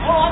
เพ么าะว่